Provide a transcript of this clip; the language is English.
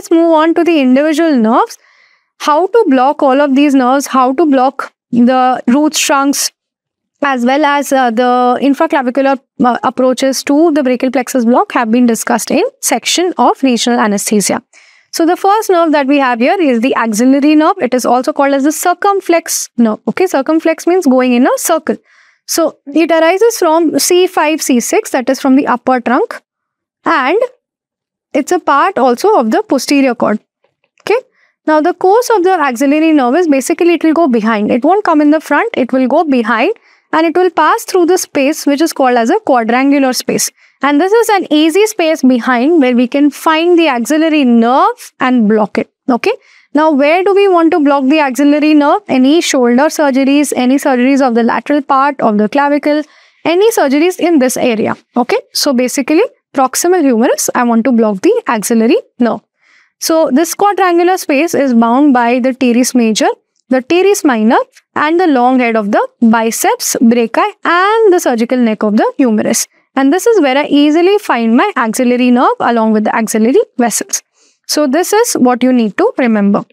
let's move on to the individual nerves. How to block all of these nerves, how to block the root trunks, as well as uh, the infraclavicular uh, approaches to the brachial plexus block have been discussed in section of regional anesthesia. So the first nerve that we have here is the axillary nerve. It is also called as the circumflex nerve. Okay, circumflex means going in a circle. So it arises from C5, C6 that is from the upper trunk and it's a part also of the posterior cord. Okay. Now the course of the axillary nerve is basically it will go behind. It won't come in the front. It will go behind and it will pass through the space which is called as a quadrangular space. And this is an easy space behind where we can find the axillary nerve and block it. Okay. Now, where do we want to block the axillary nerve? Any shoulder surgeries, any surgeries of the lateral part of the clavicle, any surgeries in this area. Okay. So, basically, proximal humerus, I want to block the axillary nerve. So, this quadrangular space is bound by the teres major, the teres minor and the long head of the biceps brachii and the surgical neck of the humerus. And this is where I easily find my axillary nerve along with the axillary vessels. So this is what you need to remember.